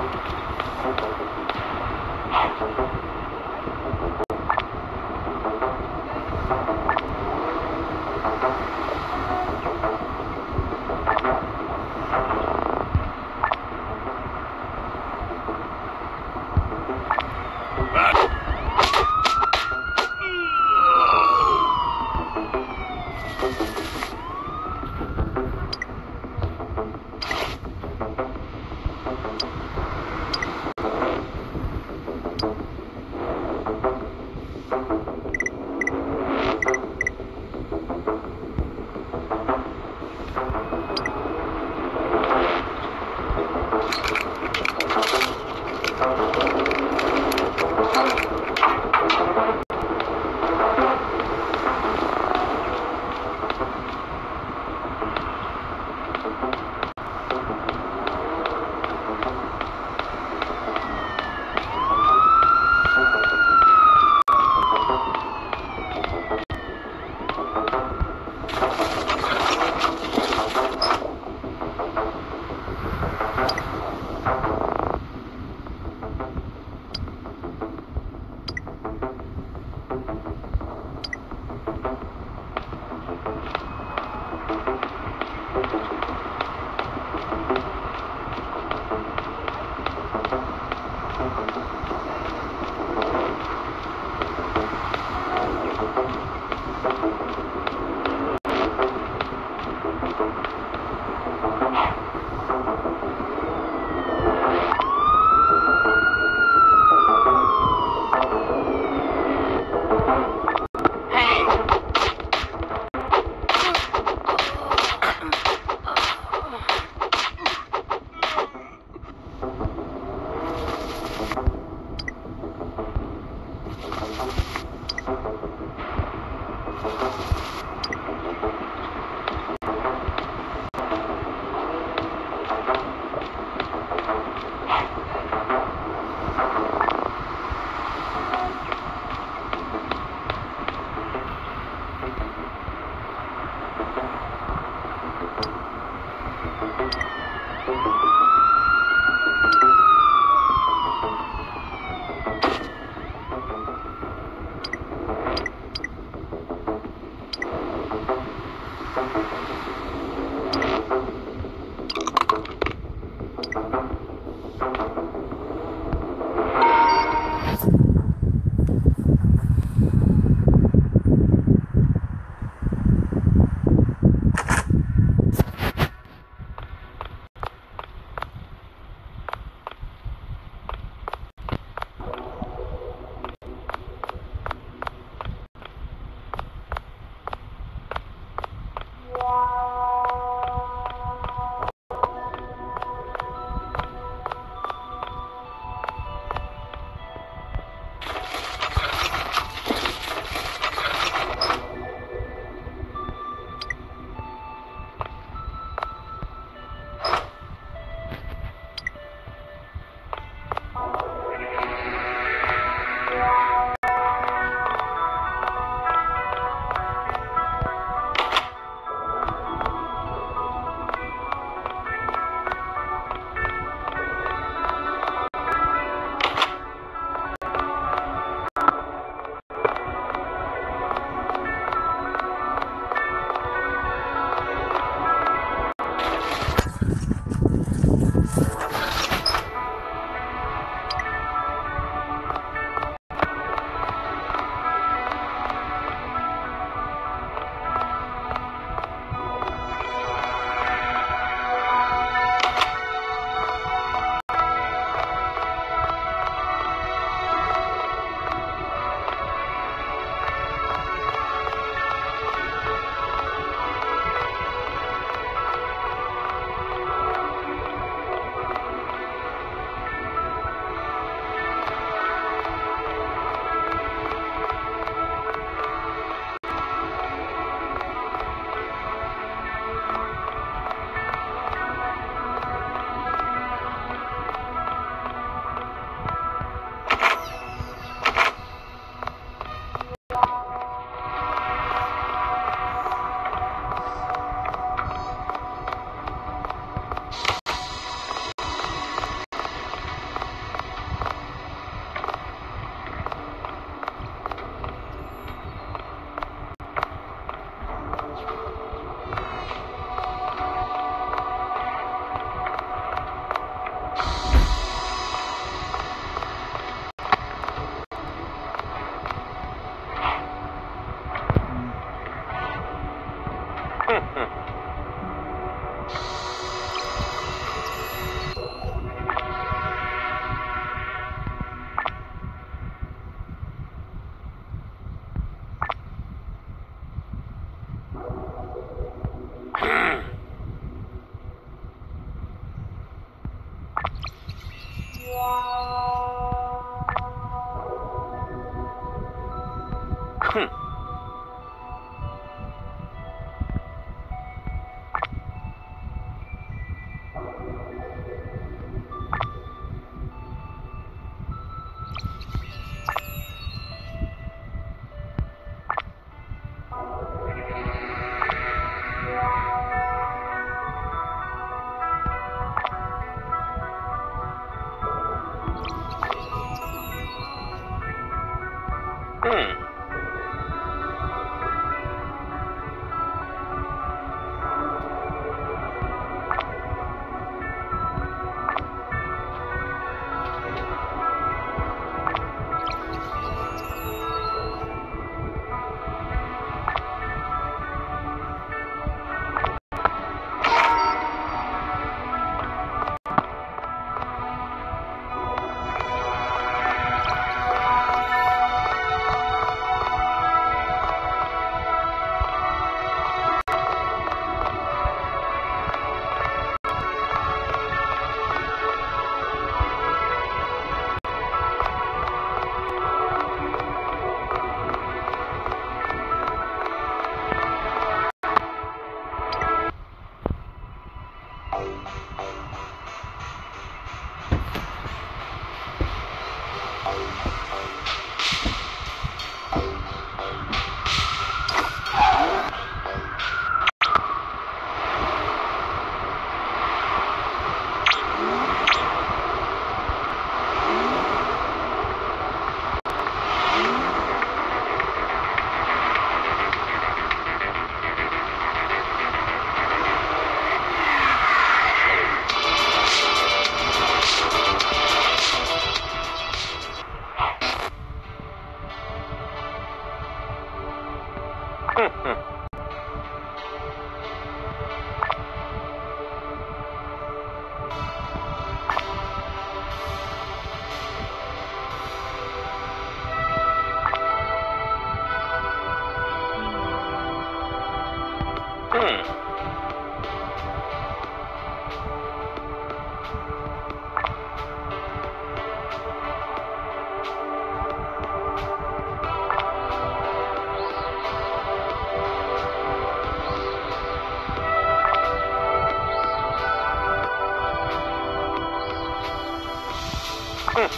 Thank. 本当に。哼。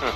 哼